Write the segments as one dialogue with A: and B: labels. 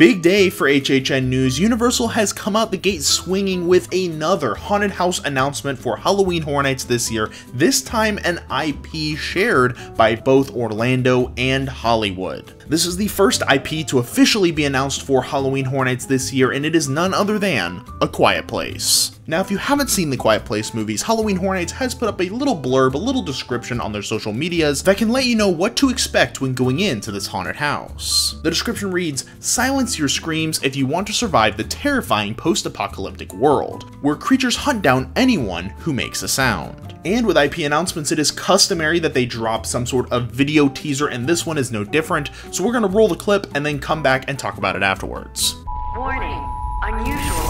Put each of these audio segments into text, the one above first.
A: Big day for HHN News. Universal has come out the gate swinging with another haunted house announcement for Halloween Horror Nights this year, this time an IP shared by both Orlando and Hollywood. This is the first IP to officially be announced for Halloween Horror Nights this year, and it is none other than A Quiet Place. Now, if you haven't seen the Quiet Place movies, Halloween Horror Nights has put up a little blurb, a little description on their social medias that can let you know what to expect when going into this haunted house. The description reads, Silence your screams if you want to survive the terrifying post-apocalyptic world, where creatures hunt down anyone who makes a sound. And with IP announcements, it is customary that they drop some sort of video teaser, and this one is no different, so we're gonna roll the clip and then come back and talk about it afterwards.
B: Warning. Unusual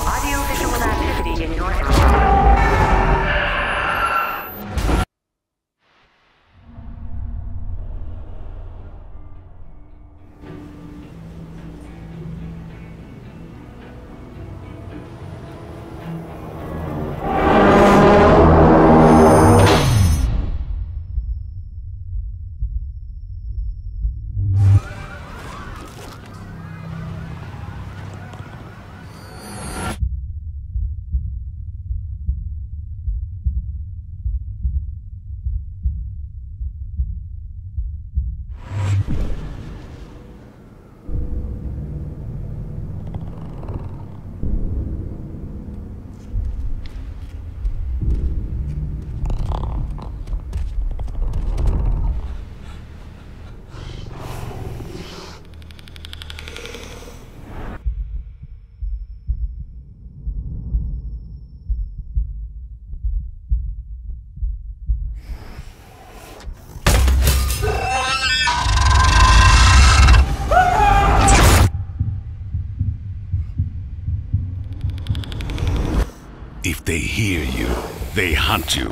C: They hear you, they hunt you.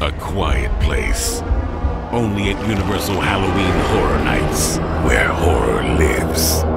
C: A quiet place. Only at Universal Halloween Horror Nights, where horror lives.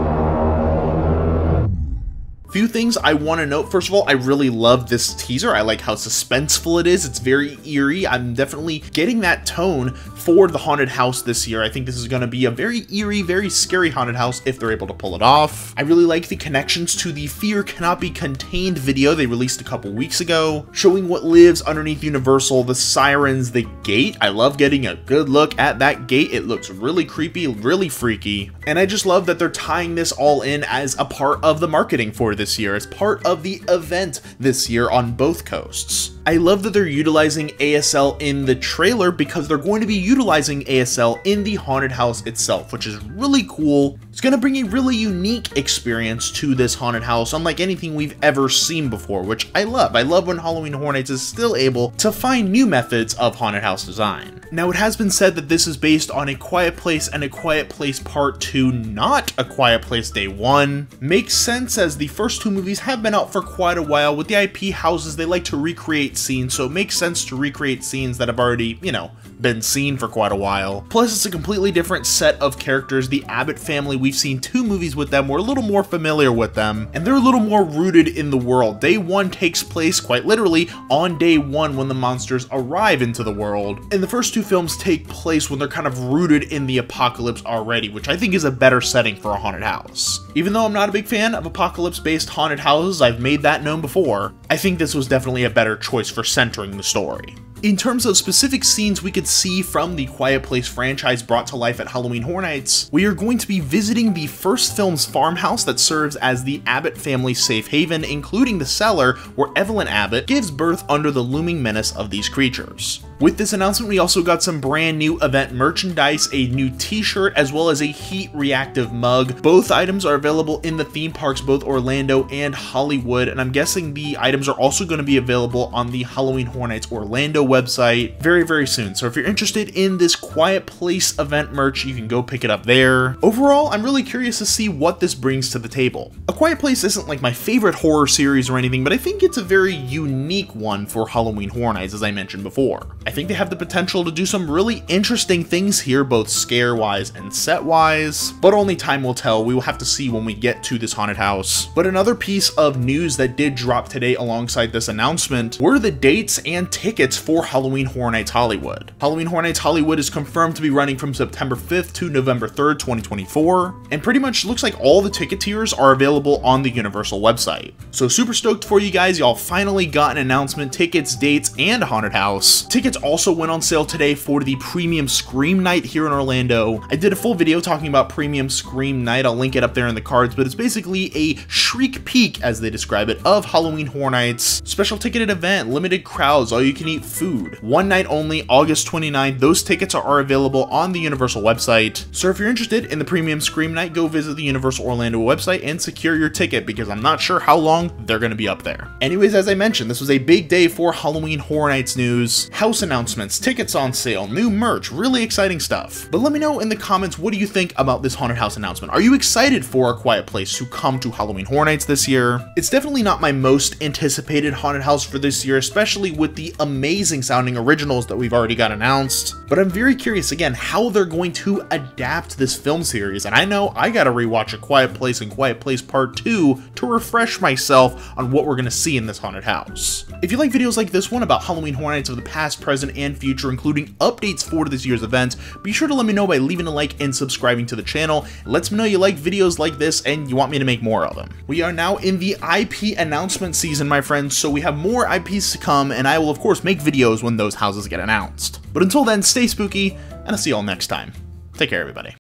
A: Few things I want to note. First of all, I really love this teaser. I like how suspenseful it is. It's very eerie. I'm definitely getting that tone for the haunted house this year. I think this is going to be a very eerie, very scary haunted house if they're able to pull it off. I really like the connections to the Fear Cannot Be Contained video they released a couple weeks ago, showing what lives underneath Universal, the sirens, the gate. I love getting a good look at that gate. It looks really creepy, really freaky. And I just love that they're tying this all in as a part of the marketing for this year, as part of the event this year on both coasts. I love that they're utilizing ASL in the trailer because they're going to be utilizing ASL in the haunted house itself, which is really cool. It's going to bring a really unique experience to this haunted house, unlike anything we've ever seen before, which I love. I love when Halloween Horror Nights is still able to find new methods of haunted house design. Now, it has been said that this is based on A Quiet Place and A Quiet Place Part 2, not A Quiet Place Day 1. Makes sense as the first two movies have been out for quite a while. With the IP houses, they like to recreate scenes, so it makes sense to recreate scenes that have already, you know, been seen for quite a while. Plus, it's a completely different set of characters. The Abbott family, we've seen two movies with them, we're a little more familiar with them, and they're a little more rooted in the world. Day one takes place, quite literally, on day one when the monsters arrive into the world. And the first two films take place when they're kind of rooted in the apocalypse already, which I think is a better setting for a haunted house. Even though I'm not a big fan of apocalypse-based haunted houses, I've made that known before, I think this was definitely a better choice for centering the story. In terms of specific scenes we could see from the Quiet Place franchise brought to life at Halloween Horror Nights, we are going to be visiting the first film's farmhouse that serves as the Abbott family safe haven, including the cellar where Evelyn Abbott gives birth under the looming menace of these creatures. With this announcement, we also got some brand new event merchandise, a new t-shirt, as well as a heat reactive mug. Both items are available in the theme parks, both Orlando and Hollywood, and I'm guessing the items are also going to be available on the Halloween Horror Nights Orlando website very, very soon. So if you're interested in this Quiet Place event merch, you can go pick it up there. Overall, I'm really curious to see what this brings to the table. A Quiet Place isn't like my favorite horror series or anything, but I think it's a very unique one for Halloween Horror Nights, as I mentioned before. I think they have the potential to do some really interesting things here, both scare-wise and set-wise, but only time will tell. We will have to see when we get to this haunted house. But another piece of news that did drop today alongside this announcement were the dates and tickets for Halloween Horror Nights Hollywood. Halloween Horror Nights Hollywood is confirmed to be running from September 5th to November 3rd, 2024, and pretty much looks like all the ticket tiers are available on the Universal website. So super stoked for you guys, y'all finally got an announcement, tickets, dates, and Haunted House. Tickets also went on sale today for the Premium Scream Night here in Orlando. I did a full video talking about Premium Scream Night, I'll link it up there in the cards, but it's basically a shriek peek, as they describe it, of Halloween Horror Nights. Special ticketed event, limited crowds, all you can eat food. One night only, August 29th. Those tickets are available on the Universal website. So if you're interested in the Premium Scream Night, go visit the Universal Orlando website and secure your ticket because I'm not sure how long they're going to be up there. Anyways, as I mentioned, this was a big day for Halloween Horror Nights news, house announcements, tickets on sale, new merch, really exciting stuff. But let me know in the comments what do you think about this haunted house announcement? Are you excited for A Quiet Place to come to Halloween Horror Nights this year? It's definitely not my most anticipated haunted house for this year, especially with the amazing sounding originals that we've already got announced. But I'm very curious again how they're going to adapt this film series, and I know I gotta rewatch A Quiet Place and Quiet Place Part 2 to refresh myself on what we're gonna see in this haunted house. If you like videos like this one about Halloween Horror Nights of the past, present, and future, including updates for this year's event, be sure to let me know by leaving a like and subscribing to the channel. Lets me know you like videos this and you want me to make more of them. We are now in the IP announcement season, my friends, so we have more IPs to come, and I will of course make videos when those houses get announced. But until then, stay spooky, and I'll see you all next time. Take care, everybody.